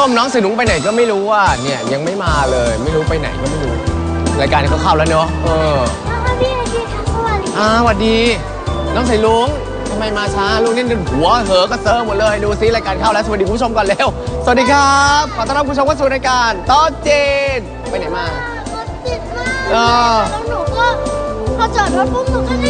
ชมน้องสนุงไปไหนก็ไม่รู้ว่าเนี่ยยังไม่มาเลย ไม่รู้ไปไหนก็ไม่รู้รายการเขาเข้าแล้วเนาะเออพี่อาชีพทั้งวัน อ่าสวัสดี น้องสายลุงทำไมมาช้าลุงนี่หัวเหอะก็เซิร์ฟหมดเลยดูซิรายการเข้าแล้วสวัสดีคุณผู้ชมก่อนเร็วสวัสดีครับขอต้อนรับคุณผู้ชมเข้าสู่รายการต้อเจนไปไหนมา รถติดมากเออ แล้วหนูก็พอจอดรถปุ๊บหนูก็รีบ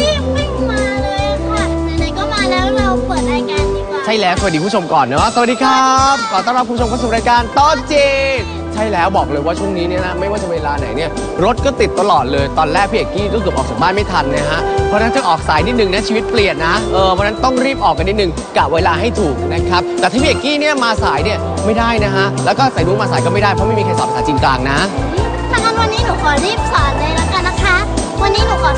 ใช่แล้วสวัสดีผู้ชมก่อนเนาะสวัสดีครับขอต้อนรับคุณผู้ชมเข้าสู่รายการต้อเจนใช่แล้วบอกเลยว่าช่วงนี้เนี่ยนะไม่ว่าจะเวลาไหนเนี่ยรถก็ติดตลอดเลยตอนแรกพี่เอกกี้ก็เกือบออกจากบ้านไม่ทันนะฮะเพราะฉะนั้นถ้าออกสายนิดนึงนะชีวิตเปลี่ยนนะเออเพราะฉะนั้นต้องรีบออกกันนิดนึงกะเวลาให้ถูกนะครับแต่ถ้าพี่เอกกี้เนี่ยมาสายเนี่ยไม่ได้นะฮะแล้วก็สายรุ้มาสายก็ไม่ได้เพราะไม่มีใครสอนภาษาจีนกลางนะถ้างั้นวันนี้หนูขอรีบสอนเลยแล้วกันนะคะ วันนี้หนูขอ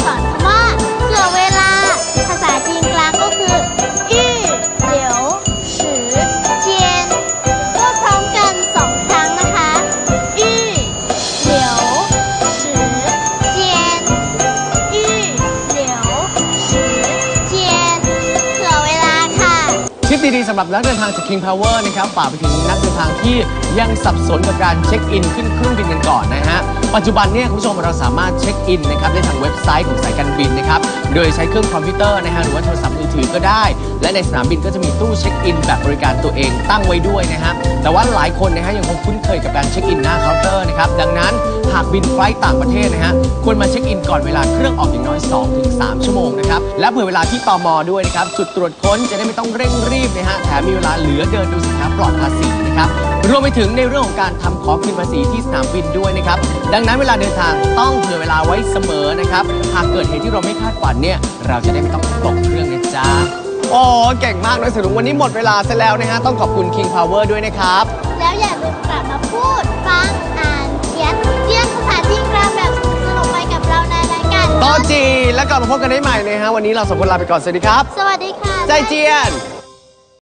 ดีๆสำหรับนักเดินทางจาก King Power นะครับฝากไปถึงนักเดินทางที่ ยังสับสนกับการเช็คอินขึ้นเครื่องบินกันก่อนนะฮะ ปัจจุบันเนี่ยคุณผู้ชมเราสามารถเช็คอินนะครับได้ทางเว็บไซต์ของสายการบินนะครับ โดยใช้เครื่องคอมพิวเตอร์นะฮะหรือว่าโทรศัพท์มือถือก็ได้ และในสนามบินก็จะมีตู้เช็คอินแบบบริการตัวเองตั้งไว้ด้วยนะฮะ แต่ว่าหลายคนนะฮะยังคงคุ้นเคยกับการเช็คอินหน้าเคาน์เตอร์นะครับ ดังนั้นหากบิน flight ต่างประเทศนะฮะควรมาเช็คอินก่อนเวลาเครื่องออกอย่างน้อย 2-3 ชั่วโมงนะครับ และเผื่อเวลาที่ตมด้วยนะครับจุดตรวจค้นจะได้ไม่ต้องเร่งรีบนะฮะแถมมีเวลาเหลือเดินดูสินค้าปลอดภาษีนะครับรวมไปถึงในเรื่องของการทำขอคืนภาษีที่สนามบินด้วยนะครับ ดังนั้นเวลาเดินทางต้องเผื่อเวลาไว้เสมอนะครับ หากเกิดเหตุที่เราไม่คาดฝันเนี่ย เราจะได้ไม่ต้องตกเครื่องนะจ๊ะโอ้เก่งมากเลยสรุปวันนี้หมดเวลาซะแล้วนะฮะต้องขอบคุณ King Power ด้วยนะครับ แล้วอย่าลืมกลับมาพูดฟังอ่านเขียนเรียนภาษาจีนกลางแบบสนุกๆไปกับเราในรายการโตอจีนแล้วกลับมาพบกันได้ใหม่นะฮะวันนี้เราสองคนลาไปก่อนสวัสดีครับ สวัสดีค่ะ ใจเจียน